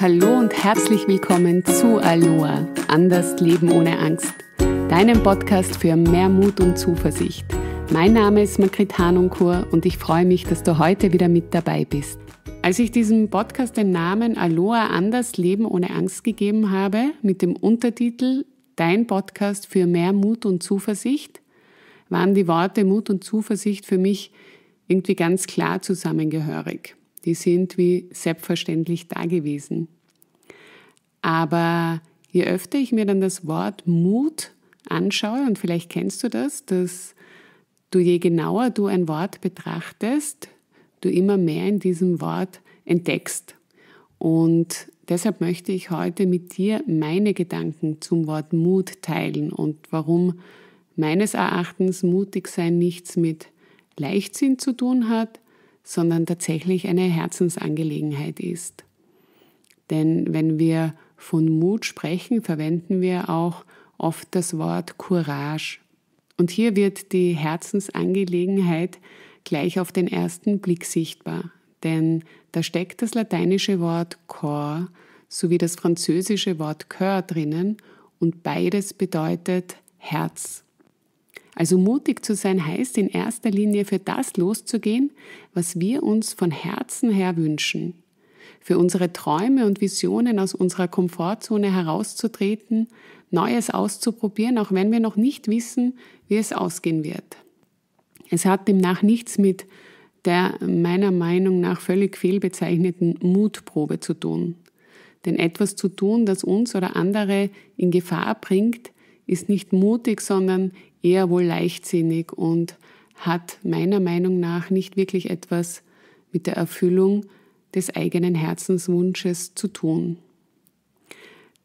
Hallo und herzlich willkommen zu Aloha, anders Leben ohne Angst, deinem Podcast für mehr Mut und Zuversicht. Mein Name ist Margrit Hanunkur und ich freue mich, dass du heute wieder mit dabei bist. Als ich diesem Podcast den Namen Aloha, anders Leben ohne Angst gegeben habe, mit dem Untertitel Dein Podcast für mehr Mut und Zuversicht, waren die Worte Mut und Zuversicht für mich irgendwie ganz klar zusammengehörig die sind wie selbstverständlich da gewesen. Aber je öfter ich mir dann das Wort Mut anschaue, und vielleicht kennst du das, dass du je genauer du ein Wort betrachtest, du immer mehr in diesem Wort entdeckst. Und deshalb möchte ich heute mit dir meine Gedanken zum Wort Mut teilen und warum meines Erachtens mutig sein nichts mit Leichtsinn zu tun hat, sondern tatsächlich eine Herzensangelegenheit ist. Denn wenn wir von Mut sprechen, verwenden wir auch oft das Wort Courage. Und hier wird die Herzensangelegenheit gleich auf den ersten Blick sichtbar, denn da steckt das lateinische Wort cor sowie das französische Wort cœur drinnen und beides bedeutet Herz. Also mutig zu sein heißt in erster Linie für das loszugehen, was wir uns von Herzen her wünschen. Für unsere Träume und Visionen aus unserer Komfortzone herauszutreten, Neues auszuprobieren, auch wenn wir noch nicht wissen, wie es ausgehen wird. Es hat demnach nichts mit der meiner Meinung nach völlig fehlbezeichneten Mutprobe zu tun. Denn etwas zu tun, das uns oder andere in Gefahr bringt, ist nicht mutig, sondern eher wohl leichtsinnig und hat meiner Meinung nach nicht wirklich etwas mit der Erfüllung des eigenen Herzenswunsches zu tun.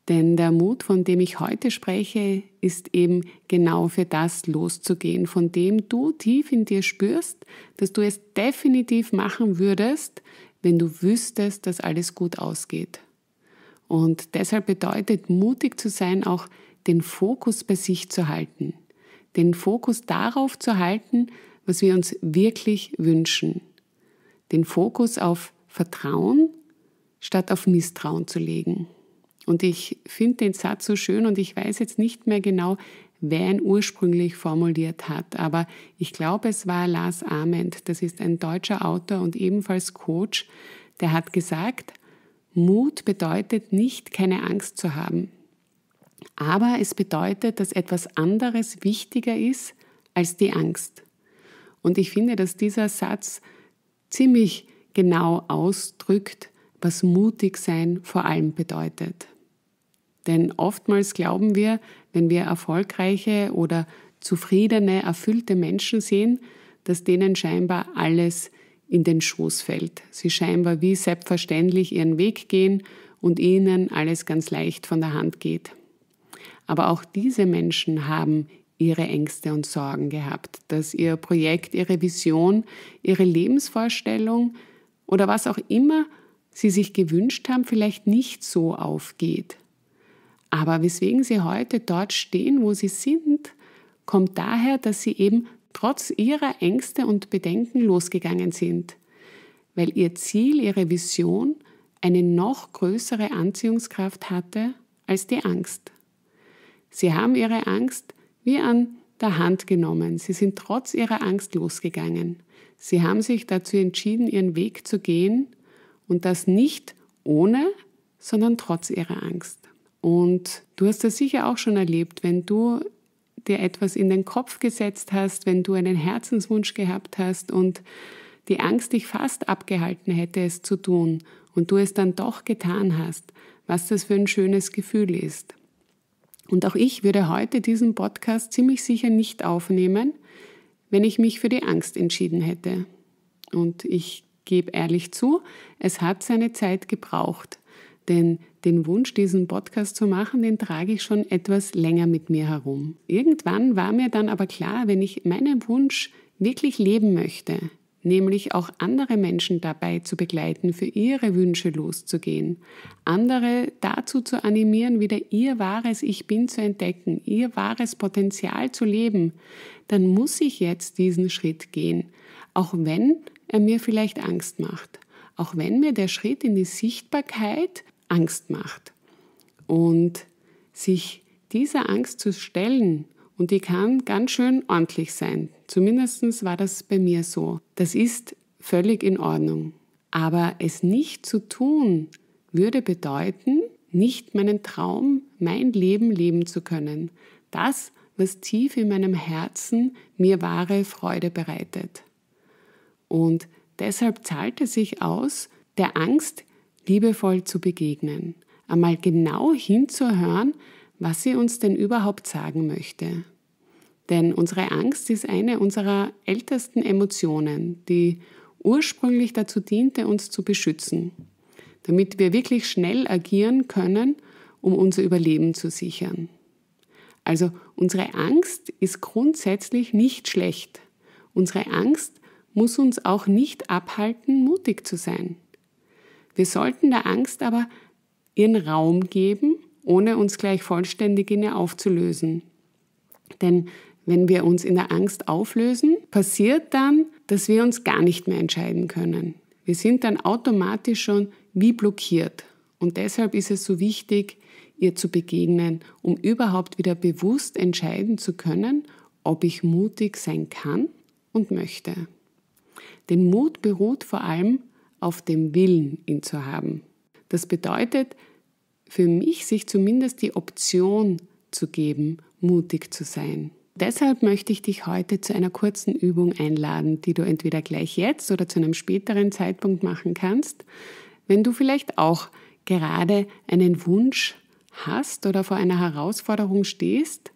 Denn der Mut, von dem ich heute spreche, ist eben genau für das loszugehen, von dem du tief in dir spürst, dass du es definitiv machen würdest, wenn du wüsstest, dass alles gut ausgeht. Und deshalb bedeutet mutig zu sein auch den Fokus bei sich zu halten, den Fokus darauf zu halten, was wir uns wirklich wünschen. Den Fokus auf Vertrauen statt auf Misstrauen zu legen. Und ich finde den Satz so schön und ich weiß jetzt nicht mehr genau, wer ihn ursprünglich formuliert hat, aber ich glaube, es war Lars Ament, das ist ein deutscher Autor und ebenfalls Coach, der hat gesagt, Mut bedeutet nicht, keine Angst zu haben. Aber es bedeutet, dass etwas anderes wichtiger ist als die Angst. Und ich finde, dass dieser Satz ziemlich genau ausdrückt, was mutig sein vor allem bedeutet. Denn oftmals glauben wir, wenn wir erfolgreiche oder zufriedene, erfüllte Menschen sehen, dass denen scheinbar alles in den Schoß fällt. Sie scheinbar wie selbstverständlich ihren Weg gehen und ihnen alles ganz leicht von der Hand geht. Aber auch diese Menschen haben ihre Ängste und Sorgen gehabt, dass ihr Projekt, ihre Vision, ihre Lebensvorstellung oder was auch immer sie sich gewünscht haben, vielleicht nicht so aufgeht. Aber weswegen sie heute dort stehen, wo sie sind, kommt daher, dass sie eben trotz ihrer Ängste und Bedenken losgegangen sind, weil ihr Ziel, ihre Vision eine noch größere Anziehungskraft hatte als die Angst. Sie haben ihre Angst wie an der Hand genommen. Sie sind trotz ihrer Angst losgegangen. Sie haben sich dazu entschieden, ihren Weg zu gehen und das nicht ohne, sondern trotz ihrer Angst. Und du hast das sicher auch schon erlebt, wenn du dir etwas in den Kopf gesetzt hast, wenn du einen Herzenswunsch gehabt hast und die Angst dich fast abgehalten hätte, es zu tun und du es dann doch getan hast, was das für ein schönes Gefühl ist. Und auch ich würde heute diesen Podcast ziemlich sicher nicht aufnehmen, wenn ich mich für die Angst entschieden hätte. Und ich gebe ehrlich zu, es hat seine Zeit gebraucht. Denn den Wunsch, diesen Podcast zu machen, den trage ich schon etwas länger mit mir herum. Irgendwann war mir dann aber klar, wenn ich meinen Wunsch wirklich leben möchte, nämlich auch andere Menschen dabei zu begleiten, für ihre Wünsche loszugehen, andere dazu zu animieren, wieder ihr wahres Ich bin zu entdecken, ihr wahres Potenzial zu leben, dann muss ich jetzt diesen Schritt gehen, auch wenn er mir vielleicht Angst macht, auch wenn mir der Schritt in die Sichtbarkeit Angst macht. Und sich dieser Angst zu stellen, und die kann ganz schön ordentlich sein. Zumindest war das bei mir so. Das ist völlig in Ordnung. Aber es nicht zu tun, würde bedeuten, nicht meinen Traum, mein Leben leben zu können. Das, was tief in meinem Herzen mir wahre Freude bereitet. Und deshalb zahlt es sich aus, der Angst liebevoll zu begegnen, einmal genau hinzuhören, was sie uns denn überhaupt sagen möchte. Denn unsere Angst ist eine unserer ältesten Emotionen, die ursprünglich dazu diente, uns zu beschützen, damit wir wirklich schnell agieren können, um unser Überleben zu sichern. Also unsere Angst ist grundsätzlich nicht schlecht. Unsere Angst muss uns auch nicht abhalten, mutig zu sein. Wir sollten der Angst aber ihren Raum geben, ohne uns gleich vollständig in ihr aufzulösen. Denn wenn wir uns in der Angst auflösen, passiert dann, dass wir uns gar nicht mehr entscheiden können. Wir sind dann automatisch schon wie blockiert. Und deshalb ist es so wichtig, ihr zu begegnen, um überhaupt wieder bewusst entscheiden zu können, ob ich mutig sein kann und möchte. Denn Mut beruht vor allem auf dem Willen, ihn zu haben. Das bedeutet für mich, sich zumindest die Option zu geben, mutig zu sein. Deshalb möchte ich dich heute zu einer kurzen Übung einladen, die du entweder gleich jetzt oder zu einem späteren Zeitpunkt machen kannst, wenn du vielleicht auch gerade einen Wunsch hast oder vor einer Herausforderung stehst.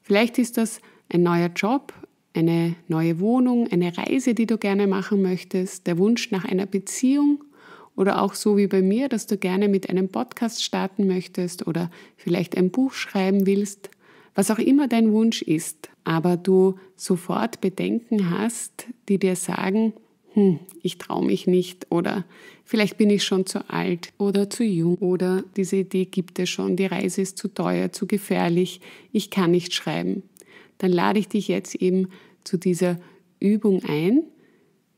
Vielleicht ist das ein neuer Job, eine neue Wohnung, eine Reise, die du gerne machen möchtest, der Wunsch nach einer Beziehung oder auch so wie bei mir, dass du gerne mit einem Podcast starten möchtest oder vielleicht ein Buch schreiben willst, was auch immer dein Wunsch ist, aber du sofort Bedenken hast, die dir sagen, hm, ich traue mich nicht oder vielleicht bin ich schon zu alt oder zu jung oder diese Idee gibt es schon, die Reise ist zu teuer, zu gefährlich, ich kann nicht schreiben. Dann lade ich dich jetzt eben zu dieser Übung ein,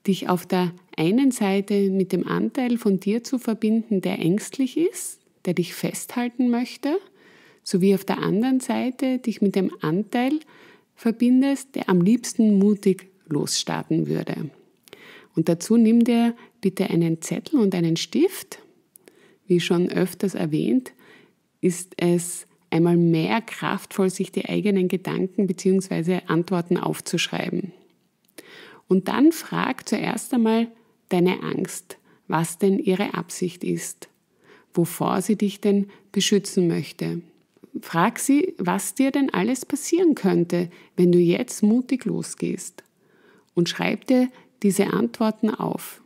dich auf der einen Seite mit dem Anteil von dir zu verbinden, der ängstlich ist, der dich festhalten möchte, sowie auf der anderen Seite dich mit dem Anteil verbindest, der am liebsten mutig losstarten würde. Und dazu nimm dir bitte einen Zettel und einen Stift. Wie schon öfters erwähnt, ist es einmal mehr kraftvoll, sich die eigenen Gedanken bzw. Antworten aufzuschreiben. Und dann frag zuerst einmal deine Angst, was denn ihre Absicht ist, wovor sie dich denn beschützen möchte. Frag sie, was dir denn alles passieren könnte, wenn du jetzt mutig losgehst. Und schreib dir diese Antworten auf.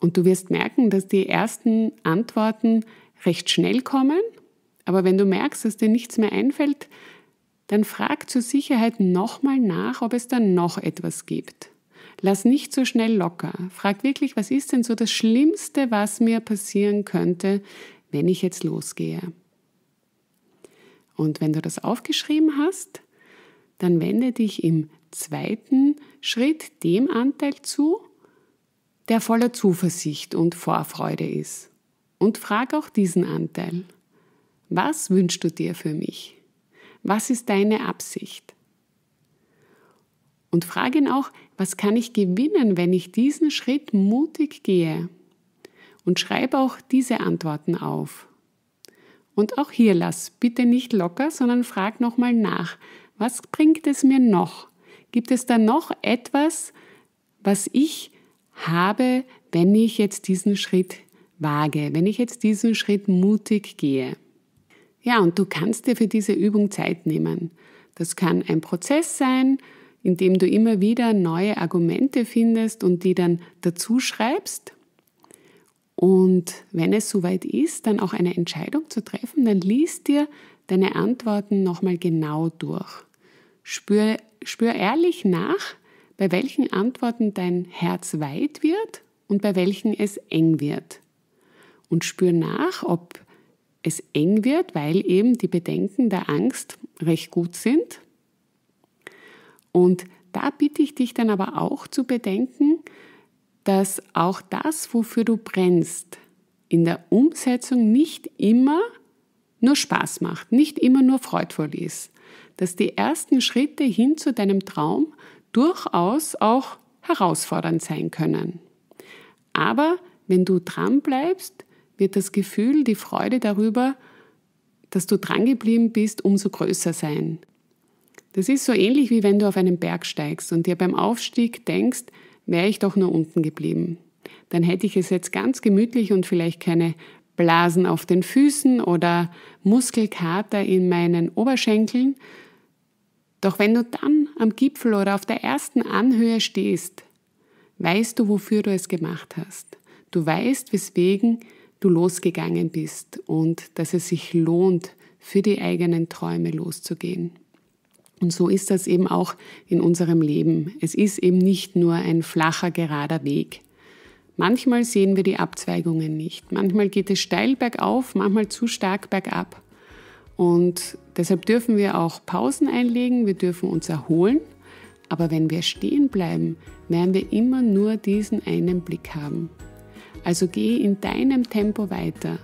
Und du wirst merken, dass die ersten Antworten recht schnell kommen aber wenn du merkst, dass dir nichts mehr einfällt, dann frag zur Sicherheit nochmal nach, ob es da noch etwas gibt. Lass nicht so schnell locker. Frag wirklich, was ist denn so das Schlimmste, was mir passieren könnte, wenn ich jetzt losgehe? Und wenn du das aufgeschrieben hast, dann wende dich im zweiten Schritt dem Anteil zu, der voller Zuversicht und Vorfreude ist. Und frag auch diesen Anteil. Was wünschst du dir für mich? Was ist deine Absicht? Und frage ihn auch, was kann ich gewinnen, wenn ich diesen Schritt mutig gehe? Und schreibe auch diese Antworten auf. Und auch hier lass bitte nicht locker, sondern frag nochmal nach. Was bringt es mir noch? Gibt es da noch etwas, was ich habe, wenn ich jetzt diesen Schritt wage, wenn ich jetzt diesen Schritt mutig gehe? Ja, und du kannst dir für diese Übung Zeit nehmen. Das kann ein Prozess sein, in dem du immer wieder neue Argumente findest und die dann dazu schreibst. Und wenn es soweit ist, dann auch eine Entscheidung zu treffen, dann liest dir deine Antworten nochmal genau durch. Spür, spür ehrlich nach, bei welchen Antworten dein Herz weit wird und bei welchen es eng wird. Und spür nach, ob es eng wird, weil eben die Bedenken der Angst recht gut sind. Und da bitte ich dich dann aber auch zu bedenken, dass auch das, wofür du brennst, in der Umsetzung nicht immer nur Spaß macht, nicht immer nur freudvoll ist, dass die ersten Schritte hin zu deinem Traum durchaus auch herausfordernd sein können. Aber wenn du dran bleibst, wird das Gefühl, die Freude darüber, dass du drangeblieben bist, umso größer sein. Das ist so ähnlich wie wenn du auf einen Berg steigst und dir beim Aufstieg denkst, wäre ich doch nur unten geblieben. Dann hätte ich es jetzt ganz gemütlich und vielleicht keine Blasen auf den Füßen oder Muskelkater in meinen Oberschenkeln. Doch wenn du dann am Gipfel oder auf der ersten Anhöhe stehst, weißt du, wofür du es gemacht hast. Du weißt, weswegen du losgegangen bist und dass es sich lohnt, für die eigenen Träume loszugehen. Und so ist das eben auch in unserem Leben. Es ist eben nicht nur ein flacher, gerader Weg. Manchmal sehen wir die Abzweigungen nicht. Manchmal geht es steil bergauf, manchmal zu stark bergab. Und deshalb dürfen wir auch Pausen einlegen, wir dürfen uns erholen. Aber wenn wir stehen bleiben, werden wir immer nur diesen einen Blick haben. Also geh in deinem Tempo weiter.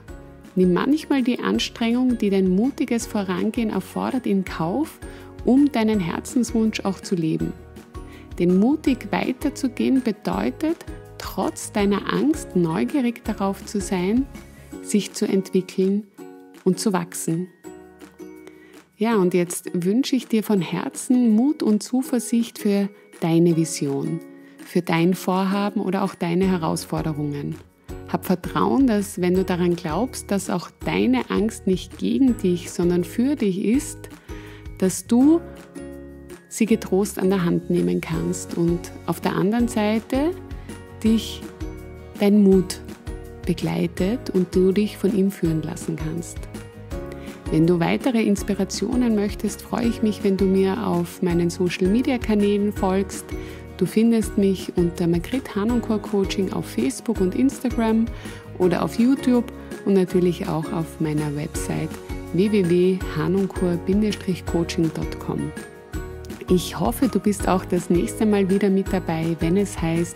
Nimm manchmal die Anstrengung, die dein mutiges Vorangehen erfordert, in Kauf, um deinen Herzenswunsch auch zu leben. Denn mutig weiterzugehen bedeutet, trotz deiner Angst neugierig darauf zu sein, sich zu entwickeln und zu wachsen. Ja, und jetzt wünsche ich dir von Herzen Mut und Zuversicht für deine Vision, für dein Vorhaben oder auch deine Herausforderungen. Hab Vertrauen, dass wenn du daran glaubst, dass auch deine Angst nicht gegen dich, sondern für dich ist, dass du sie getrost an der Hand nehmen kannst und auf der anderen Seite dich dein Mut begleitet und du dich von ihm führen lassen kannst. Wenn du weitere Inspirationen möchtest, freue ich mich, wenn du mir auf meinen Social Media Kanälen folgst. Du findest mich unter Magritte Hanonkur Coaching auf Facebook und Instagram oder auf YouTube und natürlich auch auf meiner Website www.hanonkur-coaching.com. Ich hoffe, du bist auch das nächste Mal wieder mit dabei, wenn es heißt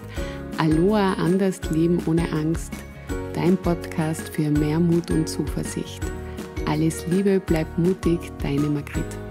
Aloha anders leben ohne Angst, dein Podcast für mehr Mut und Zuversicht. Alles Liebe, bleib mutig, deine Margrit.